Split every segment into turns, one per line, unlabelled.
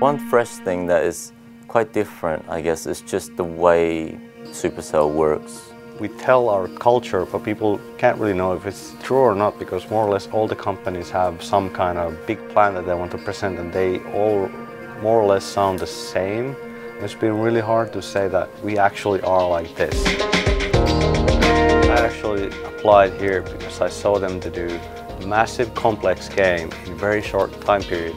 One fresh thing that is quite different, I guess, is just the way Supercell works.
We tell our culture, but people can't really know if it's true or not because more or less all the companies have some kind of big plan that they want to present and they all more or less sound the same. It's been really hard to say that we actually are like this. I actually applied here because I saw them to do a massive complex game in a very short time period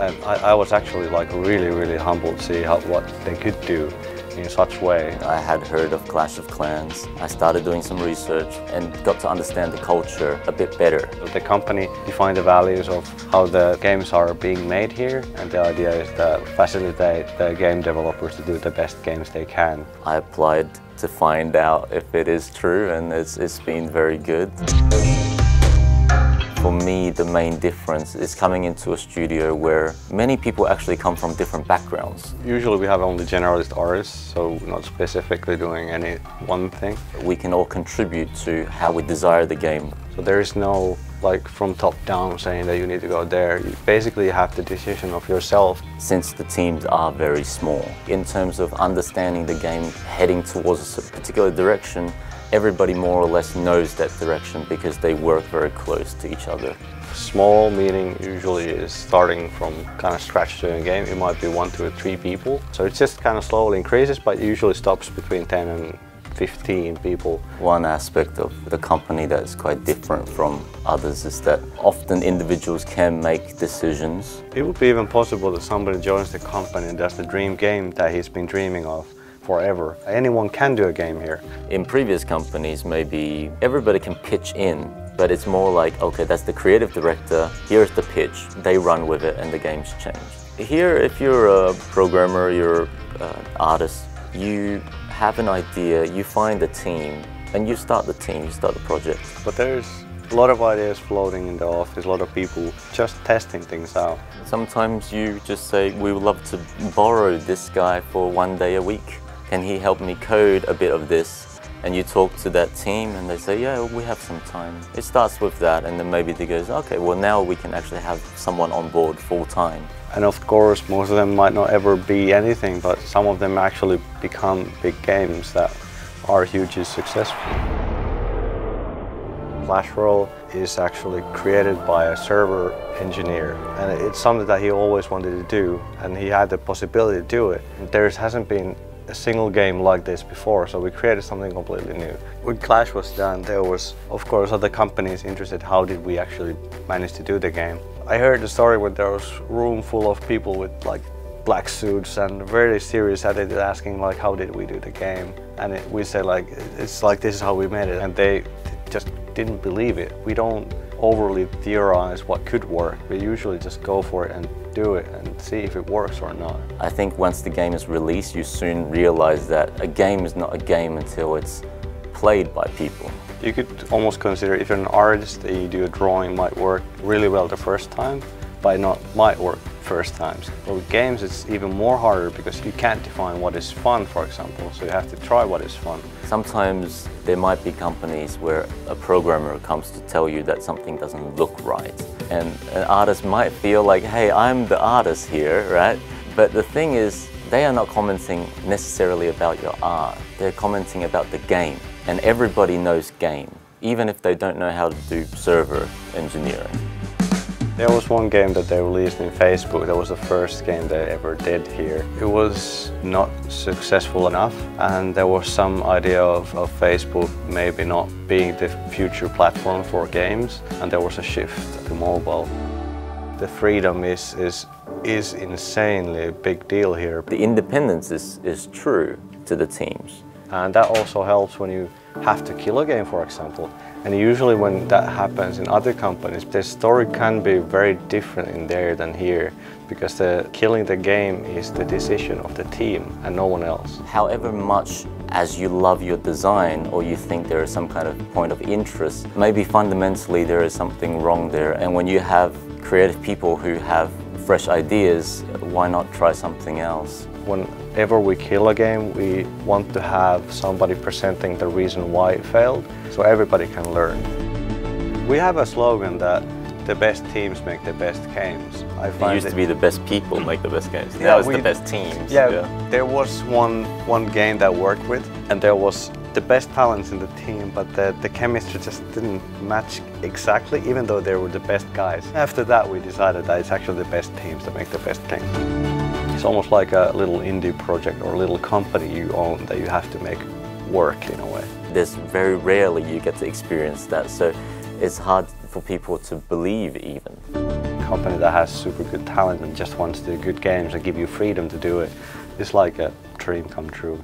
and I, I was actually like really really humbled to see how, what they could do in such way.
I had heard of Clash of Clans. I started doing some research and got to understand the culture a bit better.
The company defined the values of how the games are being made here and the idea is to facilitate the game developers to do the best games they can.
I applied to find out if it is true and it's, it's been very good. For me, the main difference is coming into a studio where many people actually come from different backgrounds.
Usually we have only generalist artists, so not specifically doing any one thing.
We can all contribute to how we desire the game.
So there is no like from top down saying that you need to go there. You basically have the decision of yourself.
Since the teams are very small, in terms of understanding the game, heading towards a particular direction, everybody more or less knows that direction because they work very close to each other.
Small meaning usually is starting from kind of scratch doing a game. It might be one, two, or three people. So it just kind of slowly increases, but usually stops between 10 and 15 people.
One aspect of the company that's quite different from others is that often individuals can make decisions.
It would be even possible that somebody joins the company and does the dream game that he's been dreaming of forever. Anyone can do a game here.
In previous companies, maybe everybody can pitch in, but it's more like, okay, that's the creative director, here's the pitch, they run with it and the game's change. Here, if you're a programmer, you're an artist, you have an idea, you find a team, and you start the team, you start the project.
But there's a lot of ideas floating in the office, a lot of people just testing things out.
Sometimes you just say, we would love to borrow this guy for one day a week. Can he help me code a bit of this? And you talk to that team and they say, yeah, we have some time. It starts with that and then maybe they goes, okay, well now we can actually have someone on board full time.
And of course, most of them might not ever be anything, but some of them actually become big games that are hugely successful. Royale is actually created by a server engineer and it's something that he always wanted to do and he had the possibility to do it. There hasn't been a single game like this before, so we created something completely new. When Clash was done, there was, of course, other companies interested how did we actually manage to do the game. I heard the story when there was room full of people with like black suits and very serious attitude asking like how did we do the game and it, we said like it's like this is how we made it and they just didn't believe it. We don't overly theorize what could work. We usually just go for it and do it and see if it works or not.
I think once the game is released, you soon realize that a game is not a game until it's played by people.
You could almost consider if you're an artist that you do a drawing might work really well the first time, but not might work first times. But with games it's even more harder because you can't define what is fun, for example, so you have to try what is fun.
Sometimes there might be companies where a programmer comes to tell you that something doesn't look right. And an artist might feel like, hey, I'm the artist here, right? But the thing is, they are not commenting necessarily about your art. They're commenting about the game. And everybody knows game, even if they don't know how to do server engineering.
There was one game that they released in Facebook that was the first game they ever did here. It was not successful enough and there was some idea of, of Facebook maybe not being the future platform for games and there was a shift to mobile. The freedom is, is, is insanely a big deal here.
The independence is, is true to the teams.
And that also helps when you have to kill a game, for example. And usually when that happens in other companies, the story can be very different in there than here because the killing the game is the decision of the team and no one else.
However much as you love your design or you think there is some kind of point of interest, maybe fundamentally there is something wrong there. And when you have creative people who have fresh ideas, why not try something else?
Whenever we kill a game, we want to have somebody presenting the reason why it failed, so everybody can learn. We have a slogan that the best teams make the best games. I find
It used
that-
to be the best people make the best games.
Yeah,
now it's
we-
the best teams.
Yeah, there was one one game that worked with, and there was the best talents in the team, but the, the chemistry just didn't match exactly, even though they were the best guys. After that, we decided that it's actually the best teams that make the best game. It's almost like a little indie project or a little company you own that you have to make work in a way.
There's very rarely you get to experience that, so it's hard for people to believe even.
A company that has super good talent and just wants to do good games and give you freedom to do it. It's like a dream come true.